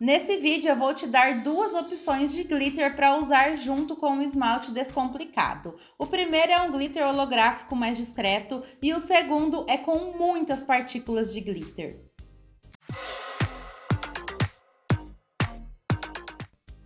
Nesse vídeo eu vou te dar duas opções de glitter para usar junto com o esmalte descomplicado. O primeiro é um glitter holográfico mais discreto e o segundo é com muitas partículas de glitter.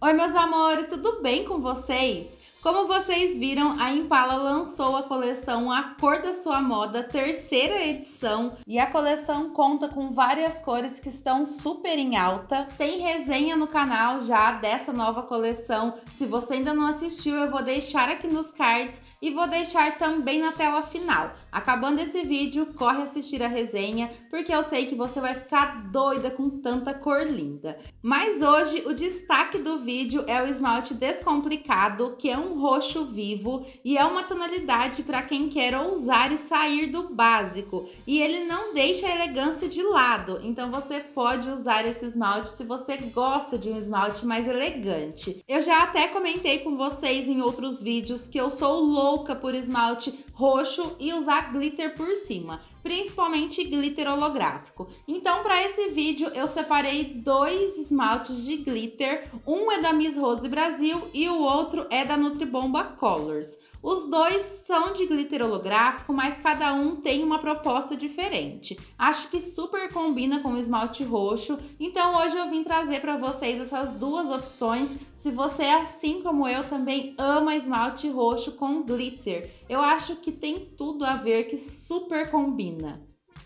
Oi meus amores, tudo bem com vocês? Como vocês viram, a Impala lançou a coleção A Cor da Sua Moda, terceira edição, e a coleção conta com várias cores que estão super em alta. Tem resenha no canal já dessa nova coleção. Se você ainda não assistiu, eu vou deixar aqui nos cards e vou deixar também na tela final. Acabando esse vídeo, corre assistir a resenha, porque eu sei que você vai ficar doida com tanta cor linda. Mas hoje o destaque do vídeo é o esmalte descomplicado, que é um roxo vivo e é uma tonalidade para quem quer ousar e sair do básico. E ele não deixa a elegância de lado, então você pode usar esse esmalte se você gosta de um esmalte mais elegante. Eu já até comentei com vocês em outros vídeos que eu sou louca por esmalte roxo e usar glitter por cima principalmente glitter holográfico. Então, para esse vídeo, eu separei dois esmaltes de glitter. Um é da Miss Rose Brasil e o outro é da Nutribomba Colors. Os dois são de glitter holográfico, mas cada um tem uma proposta diferente. Acho que super combina com o esmalte roxo, então hoje eu vim trazer para vocês essas duas opções. Se você, assim como eu, também ama esmalte roxo com glitter, eu acho que tem tudo a ver que super combina.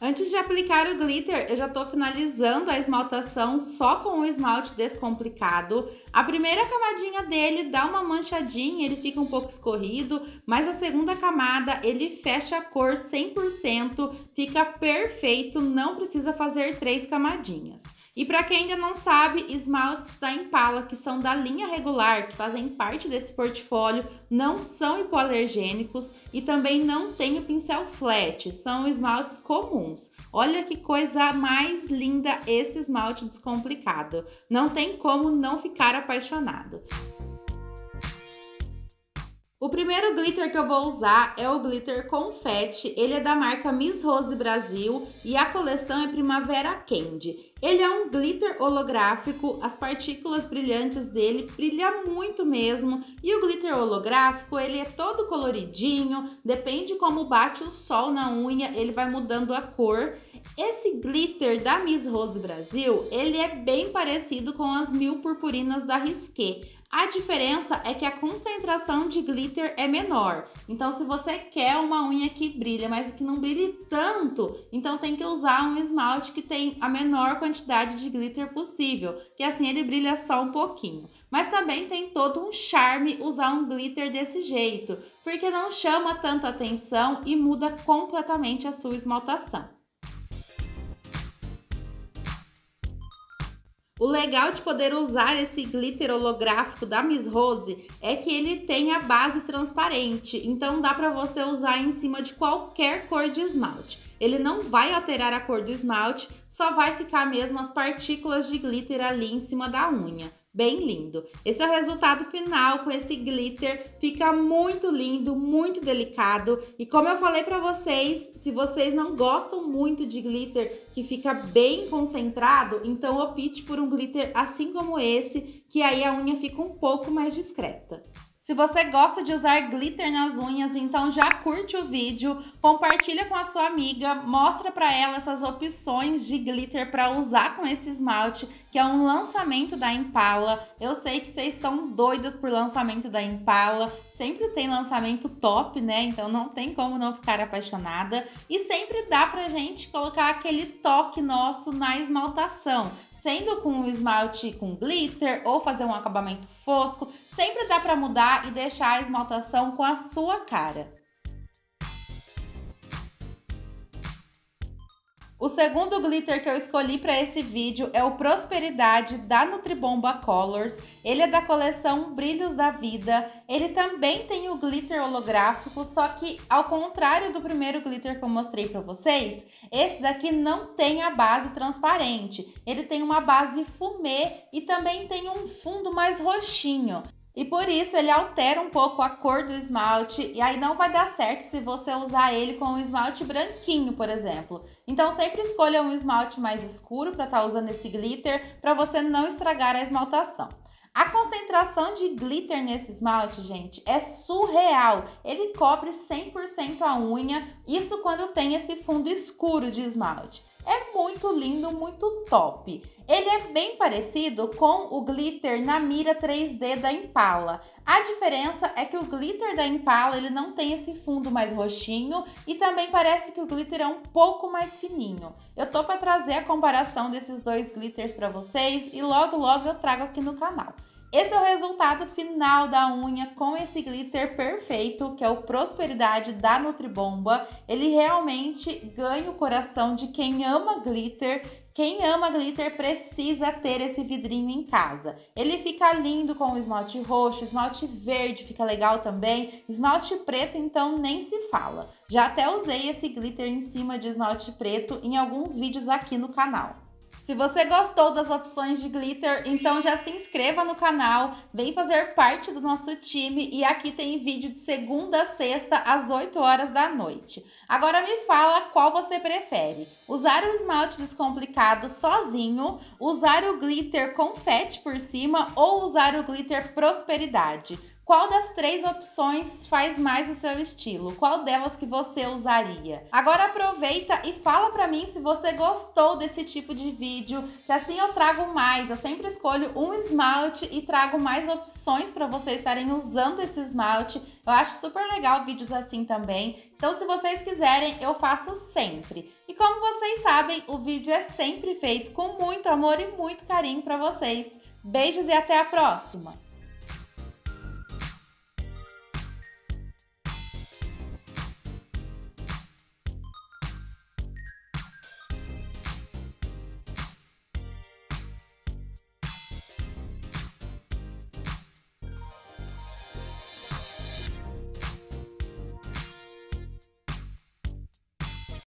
Antes de aplicar o glitter, eu já estou finalizando a esmaltação só com o esmalte descomplicado. A primeira camadinha dele dá uma manchadinha, ele fica um pouco escorrido, mas a segunda camada ele fecha a cor 100%, fica perfeito, não precisa fazer três camadinhas. E para quem ainda não sabe, esmaltes da Impala, que são da linha regular, que fazem parte desse portfólio, não são hipoalergênicos e também não tem o pincel flat, são esmaltes comuns. Olha que coisa mais linda esse esmalte descomplicado. Não tem como não ficar apaixonado. O primeiro glitter que eu vou usar é o glitter confete. Ele é da marca Miss Rose Brasil e a coleção é Primavera Candy. Ele é um glitter holográfico, as partículas brilhantes dele brilham muito mesmo. E o glitter holográfico, ele é todo coloridinho, depende como bate o sol na unha, ele vai mudando a cor. Esse glitter da Miss Rose Brasil, ele é bem parecido com as mil purpurinas da Risqué. A diferença é que a concentração de glitter é menor. Então, se você quer uma unha que brilha, mas que não brilhe tanto, então tem que usar um esmalte que tem a menor quantidade de glitter possível, que assim ele brilha só um pouquinho. Mas também tem todo um charme usar um glitter desse jeito, porque não chama tanta atenção e muda completamente a sua esmaltação. O legal de poder usar esse glitter holográfico da Miss Rose é que ele tem a base transparente, então dá para você usar em cima de qualquer cor de esmalte. Ele não vai alterar a cor do esmalte, só vai ficar mesmo as partículas de glitter ali em cima da unha bem lindo. Esse é o resultado final com esse glitter, fica muito lindo, muito delicado. E como eu falei para vocês, se vocês não gostam muito de glitter que fica bem concentrado, então opte por um glitter assim como esse, que aí a unha fica um pouco mais discreta. Se você gosta de usar glitter nas unhas, então já curte o vídeo, compartilha com a sua amiga, mostra para ela essas opções de glitter para usar com esse esmalte, que é um lançamento da Impala. Eu sei que vocês são doidas por lançamento da Impala, sempre tem lançamento top, né? Então não tem como não ficar apaixonada e sempre dá pra gente colocar aquele toque nosso na esmaltação sendo com um esmalte com glitter ou fazer um acabamento fosco, sempre dá para mudar e deixar a esmaltação com a sua cara. O segundo glitter que eu escolhi para esse vídeo é o Prosperidade da Nutribomba Colors. Ele é da coleção Brilhos da Vida. Ele também tem o glitter holográfico, só que ao contrário do primeiro glitter que eu mostrei para vocês, esse daqui não tem a base transparente. Ele tem uma base fumê e também tem um fundo mais roxinho. E por isso ele altera um pouco a cor do esmalte e aí não vai dar certo se você usar ele com um esmalte branquinho, por exemplo. Então sempre escolha um esmalte mais escuro para estar tá usando esse glitter para você não estragar a esmaltação. A concentração de glitter nesse esmalte, gente, é surreal. Ele cobre 100% a unha, isso quando tem esse fundo escuro de esmalte. É muito lindo, muito top. Ele é bem parecido com o glitter na mira 3D da Impala. A diferença é que o glitter da Impala ele não tem esse fundo mais roxinho e também parece que o glitter é um pouco mais fininho. Eu tô para trazer a comparação desses dois glitters para vocês e logo logo eu trago aqui no canal. Esse é o resultado final da unha com esse glitter perfeito, que é o Prosperidade da Nutribomba. Ele realmente ganha o coração de quem ama glitter. Quem ama glitter precisa ter esse vidrinho em casa. Ele fica lindo com o esmalte roxo, esmalte verde fica legal também, esmalte preto então nem se fala. Já até usei esse glitter em cima de esmalte preto em alguns vídeos aqui no canal. Se você gostou das opções de glitter, então já se inscreva no canal, vem fazer parte do nosso time e aqui tem vídeo de segunda a sexta às 8 horas da noite. Agora me fala qual você prefere, usar o esmalte descomplicado sozinho, usar o glitter confete por cima ou usar o glitter prosperidade. Qual das três opções faz mais o seu estilo? Qual delas que você usaria? Agora aproveita e fala para mim se você gostou desse tipo de vídeo, que assim eu trago mais. Eu sempre escolho um esmalte e trago mais opções para vocês estarem usando esse esmalte. Eu acho super legal vídeos assim também. Então, se vocês quiserem, eu faço sempre. E como vocês sabem, o vídeo é sempre feito com muito amor e muito carinho para vocês. Beijos e até a próxima!